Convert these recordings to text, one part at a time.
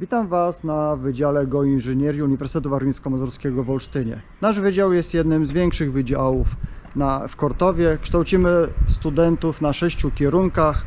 Witam Was na Wydziale Geoinżynierii Uniwersytetu Warmińsko-Mazurskiego w Olsztynie. Nasz wydział jest jednym z większych wydziałów na, w Kortowie. Kształcimy studentów na sześciu kierunkach.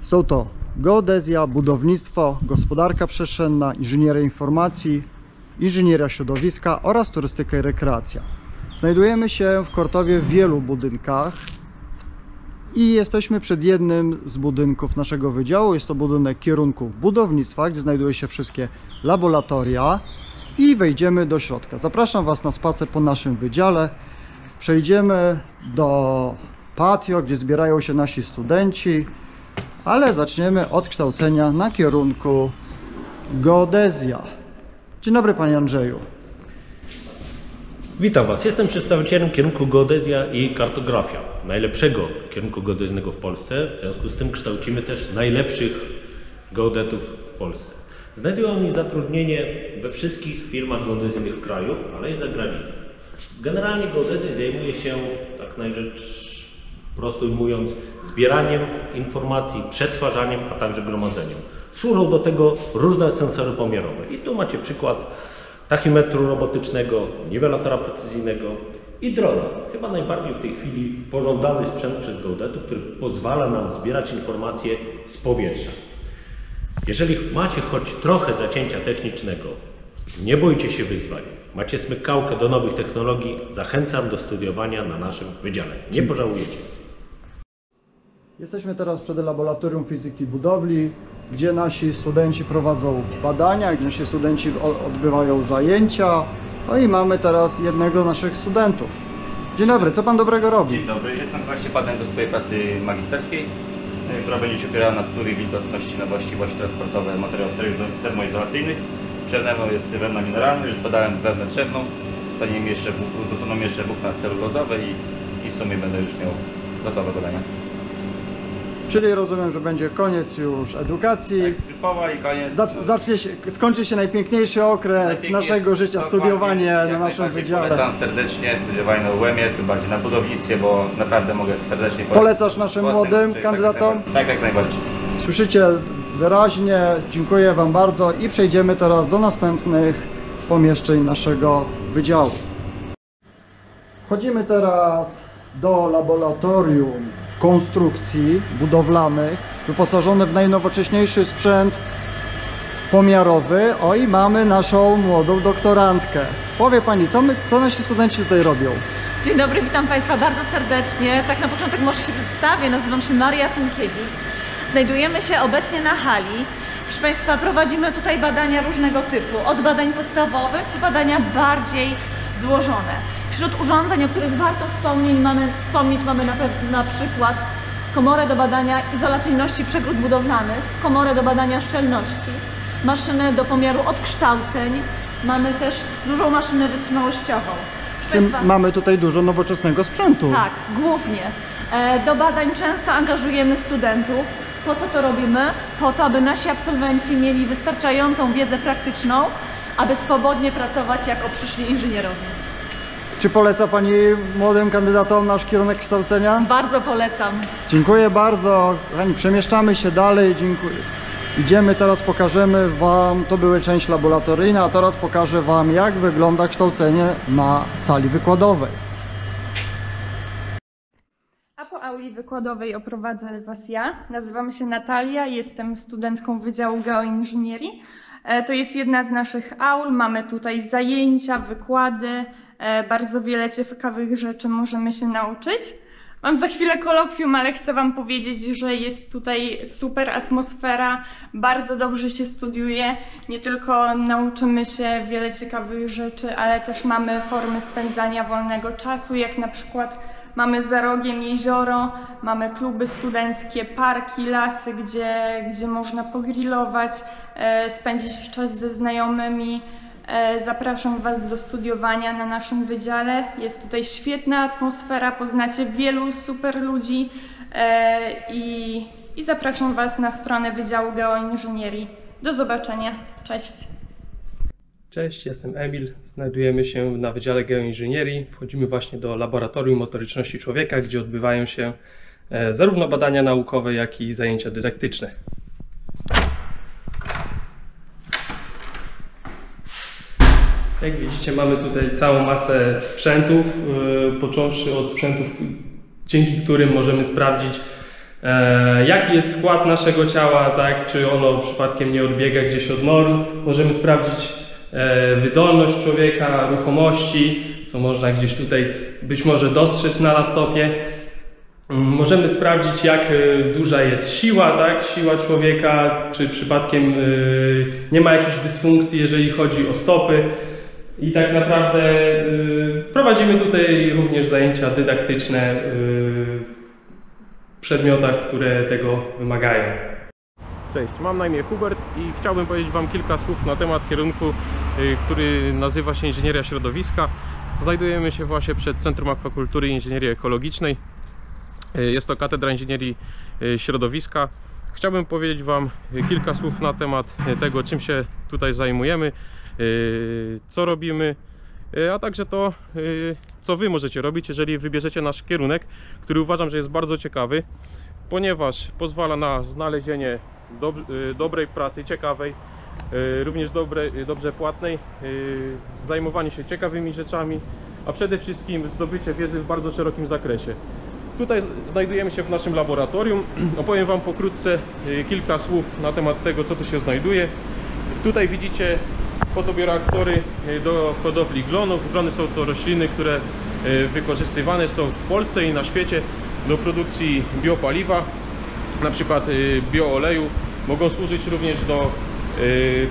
Są to geodezja, budownictwo, gospodarka przestrzenna, inżynieria informacji, inżynieria środowiska oraz turystyka i rekreacja. Znajdujemy się w Kortowie w wielu budynkach i jesteśmy przed jednym z budynków naszego wydziału. Jest to budynek kierunku budownictwa, gdzie znajdują się wszystkie laboratoria i wejdziemy do środka. Zapraszam Was na spacer po naszym wydziale. Przejdziemy do patio, gdzie zbierają się nasi studenci, ale zaczniemy od kształcenia na kierunku geodezja. Dzień dobry Panie Andrzeju. Witam Was. Jestem przedstawicielem kierunku geodezja i kartografia, najlepszego kierunku geodezyjnego w Polsce. W związku z tym kształcimy też najlepszych geodetów w Polsce. Znajdują oni zatrudnienie we wszystkich firmach geodezyjnych w kraju, ale i za granicą. Generalnie geodezja zajmuje się, tak na rzecz prosto ujmując, zbieraniem informacji, przetwarzaniem, a także gromadzeniem. Służą do tego różne sensory pomiarowe. I tu macie przykład tachymetru robotycznego, niwelatora precyzyjnego i drona. Chyba najbardziej w tej chwili pożądany sprzęt przez geodetów, który pozwala nam zbierać informacje z powietrza. Jeżeli macie choć trochę zacięcia technicznego, nie bójcie się wyzwań. Macie smykałkę do nowych technologii, zachęcam do studiowania na naszym wydziale. Nie pożałujecie. Jesteśmy teraz przed laboratorium fizyki budowli, gdzie nasi studenci prowadzą badania, gdzie nasi studenci odbywają zajęcia. No i mamy teraz jednego z naszych studentów. Dzień dobry, co pan dobrego robi? Dzień dobry, jestem w trakcie do swojej pracy magisterskiej, y, która będzie się opierała na wpływie wilgotności na właściwości transportowe materiałów termo- termoizolacyjnych. Mną jest wełna mineralna, już badałem wełnę drzewną, zostaną jeszcze włókna celulozowe i, i w sumie będę już miał gotowe badania. Czyli rozumiem, że będzie koniec już edukacji. Powoli, koniec. Zac- zacznie się, skończy się najpiękniejszy okres naszego życia, studiowanie na naszym wydziale. Polecam serdecznie studiowanie na UEM-ie, tym bardziej na budownictwie, bo naprawdę mogę serdecznie polecić. Polecasz naszym młodym życiem, kandydatom? Tak, jak naj- tak, jak najbardziej. Słyszycie wyraźnie, dziękuję Wam bardzo i przejdziemy teraz do następnych pomieszczeń naszego wydziału. Wchodzimy teraz do laboratorium konstrukcji budowlanych, wyposażone w najnowocześniejszy sprzęt pomiarowy. O i mamy naszą młodą doktorantkę. Powie Pani, co, my, co nasi studenci tutaj robią? Dzień dobry, witam Państwa bardzo serdecznie. Tak na początek może się przedstawię, nazywam się Maria Tunkiewicz. Znajdujemy się obecnie na hali. Proszę Państwa, prowadzimy tutaj badania różnego typu, od badań podstawowych do badania bardziej złożone. Wśród urządzeń, o których warto wspomnieć, mamy, wspomnieć, mamy na, na przykład komorę do badania izolacyjności przegród budowlanych, komorę do badania szczelności, maszynę do pomiaru odkształceń, mamy też dużą maszynę wytrzymałościową. Czym mamy tutaj dużo nowoczesnego sprzętu. tak, głównie. E, Do badań często angażujemy studentów. Po co to robimy? Po to, aby nasi absolwenci mieli wystarczającą wiedzę praktyczną, aby swobodnie pracować jako przyszli inżynierowie. Czy poleca Pani młodym kandydatom nasz kierunek kształcenia? Bardzo polecam. Dziękuję bardzo. Kochani, przemieszczamy się dalej. Dziękuję. Idziemy teraz, pokażemy Wam, to były część laboratoryjna, a teraz pokażę Wam, jak wygląda kształcenie na sali wykładowej. A po auli wykładowej oprowadzę Was ja. Nazywam się Natalia, jestem studentką Wydziału Geoinżynierii. E, To jest jedna z naszych aul. Mamy tutaj zajęcia, wykłady, bardzo wiele ciekawych rzeczy możemy się nauczyć. Mam za chwilę kolokwium, ale chcę Wam powiedzieć, że jest tutaj super atmosfera, bardzo dobrze się studiuje. Nie tylko nauczymy się wiele ciekawych rzeczy, ale też mamy formy spędzania wolnego czasu, jak na przykład Mamy za rogiem jezioro, mamy kluby studenckie, parki, lasy, gdzie, gdzie można pogrillować, e, spędzić czas ze znajomymi. E, zapraszam Was do studiowania na naszym wydziale. Jest tutaj świetna atmosfera, poznacie wielu super ludzi e, i, i zapraszam Was na stronę Wydziału Geoinżynierii. Do zobaczenia. Cześć. Cześć, jestem Emil. Znajdujemy się na Wydziale Geoinżynierii. Wchodzimy właśnie do Laboratorium Motoryczności Człowieka, gdzie odbywają się e, zarówno badania naukowe, jak i zajęcia dydaktyczne. Jak widzicie, mamy tutaj całą masę sprzętów, yy, począwszy od sprzętów, dzięki którym możemy sprawdzić, e, jaki jest skład naszego ciała, tak, czy ono przypadkiem nie odbiega gdzieś od norm. Możemy sprawdzić e, wydolność człowieka, ruchomości, co można gdzieś tutaj być może dostrzec na laptopie. Mm, Możemy sprawdzić, jak y, duża jest siła, tak? siła człowieka, czy przypadkiem y, nie ma jakichś dysfunkcji, jeżeli chodzi o stopy. I tak naprawdę y, prowadzimy tutaj również zajęcia dydaktyczne y, w przedmiotach, które tego wymagają. Cześć, mam na imię Hubert i chciałbym powiedzieć Wam kilka słów na temat kierunku, y, który nazywa się Inżynieria Środowiska. Znajdujemy się właśnie przed Centrum Akwakultury i Inżynierii Ekologicznej. Jest to Katedra Inżynierii Środowiska. Chciałbym powiedzieć Wam kilka słów na temat tego, czym się tutaj zajmujemy, co robimy, y, a także to, y, co Wy możecie robić, jeżeli wybierzecie nasz kierunek, który uważam, że jest bardzo ciekawy, ponieważ pozwala na znalezienie dob y, dobrej pracy, ciekawej, y, również dobre, y, dobrze płatnej, y, zajmowanie się ciekawymi rzeczami, a przede wszystkim zdobycie wiedzy w bardzo szerokim zakresie. Tutaj znajdujemy się w naszym laboratorium. Opowiem Wam pokrótce y, kilka słów na temat tego, co tu się znajduje. Tutaj widzicie fotobioreaktory y, do hodowli glonów. Glony są to rośliny, które y, wykorzystywane są w Polsce i na świecie do produkcji biopaliwa, na przykład y, biooleju. Mogą służyć również do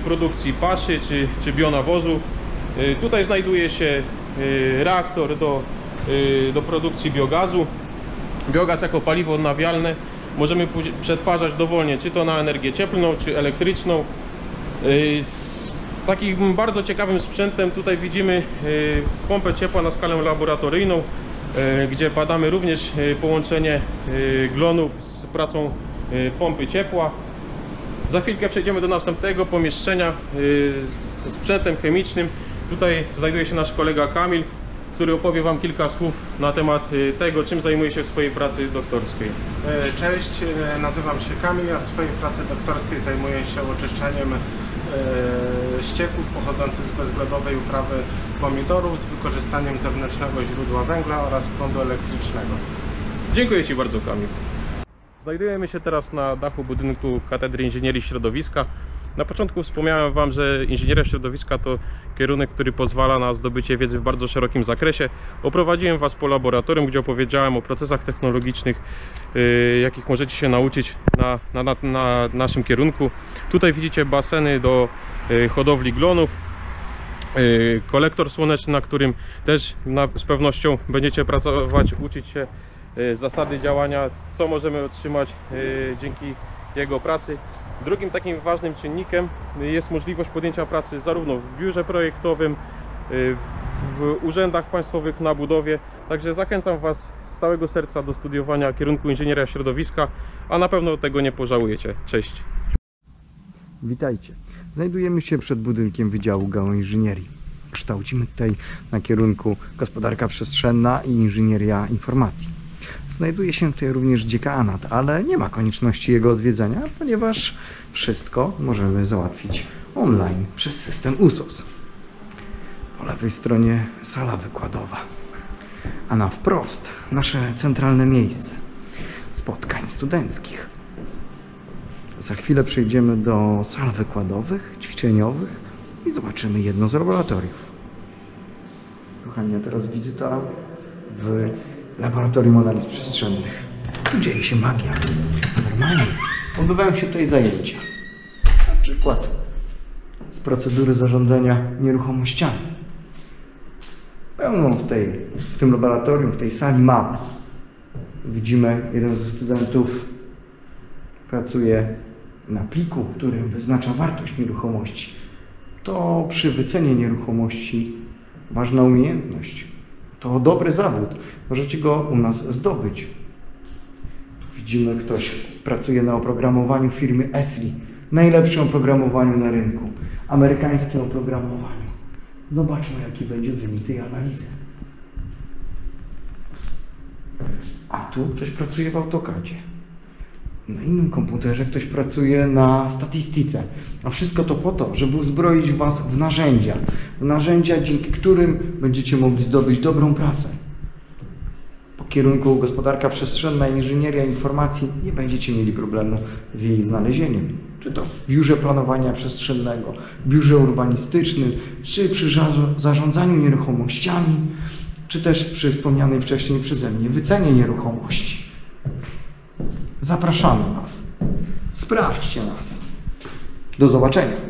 produkcji paszy czy, czy bionawozu. Tutaj znajduje się reaktor do, do produkcji biogazu. Biogaz jako paliwo odnawialne możemy przetwarzać dowolnie, czy to na energię cieplną, czy elektryczną. Takim bardzo ciekawym sprzętem tutaj widzimy yy, pompę ciepła na skalę laboratoryjną, yy, gdzie badamy również yy, połączenie glonów z pracą pompy ciepła. Za chwilkę przejdziemy do następnego pomieszczenia ze sprzętem chemicznym. Tutaj znajduje się nasz kolega Kamil, który opowie Wam kilka słów na temat tego, czym zajmuje się w swojej pracy doktorskiej. E, Cześć, e, nazywam się Kamil, a w swojej pracy doktorskiej zajmuję się oczyszczaniem e, ścieków pochodzących z bezglebowej uprawy pomidorów z wykorzystaniem zewnętrznego źródła węgla oraz prądu elektrycznego. Dziękuję Ci bardzo, Kamil. Znajdujemy się teraz na dachu budynku Katedry Inżynierii Środowiska. Na początku wspomniałem Wam, że inżynieria środowiska to kierunek, który pozwala na zdobycie wiedzy w bardzo szerokim zakresie. Oprowadziłem Was po laboratorium, gdzie opowiedziałem o procesach technologicznych, yy, jakich możecie się nauczyć na, na, na, na naszym kierunku. Tutaj widzicie baseny do yy, hodowli glonów, yy, kolektor słoneczny, na którym też na, z pewnością będziecie pracować, uczyć się zasady działania, co możemy otrzymać dzięki jego pracy. Drugim takim ważnym czynnikiem jest możliwość podjęcia pracy zarówno w biurze projektowym, yy, w urzędach państwowych na budowie. Także zachęcam Was z całego serca do studiowania kierunku inżynieria środowiska, a na pewno tego nie pożałujecie. Cześć! Witajcie. Znajdujemy się przed budynkiem Wydziału Geoinżynierii. Kształcimy tutaj na kierunku gospodarka przestrzenna i inżynieria informacji. Znajduje się tutaj również dziekanat, ale nie ma konieczności jego odwiedzania, ponieważ wszystko możemy załatwić online przez system USOS. Po lewej stronie sala wykładowa, a na wprost nasze centralne miejsce spotkań studenckich. Za chwilę przejdziemy do sal wykładowych, ćwiczeniowych i zobaczymy jedno z laboratoriów. Kochani, a teraz wizyta w laboratorium analiz przestrzennych. Tu dzieje się magia. Normalnie odbywają się tutaj zajęcia. Na przykład z procedury zarządzania nieruchomościami. Pełną w, tej, w tym laboratorium, w tej sali map. Widzimy jeden ze studentów pracuje na pliku, w którym wyznacza wartość nieruchomości. To przy wycenie nieruchomości ważna umiejętność. To dobry zawód. Możecie go u nas zdobyć. Tu widzimy, ktoś pracuje na oprogramowaniu firmy Esri. Najlepszym oprogramowaniu na rynku. Amerykańskim oprogramowaniu. Zobaczmy, jaki będzie wynik tej analizy. A tu ktoś pracuje w AutoCADzie na innym komputerze ktoś pracuje na statystyce. A wszystko to po to, żeby uzbroić Was w narzędzia. W narzędzia, dzięki którym będziecie mogli zdobyć dobrą pracę. Po kierunku gospodarka przestrzenna inżynieria informacji nie będziecie mieli problemu z jej znalezieniem. Czy to w biurze planowania przestrzennego, biurze urbanistycznym, czy przy zarządzaniu nieruchomościami, czy też przy wspomnianej wcześniej przeze mnie wycenie nieruchomości. Zapraszamy Was. Sprawdźcie nas. Do zobaczenia.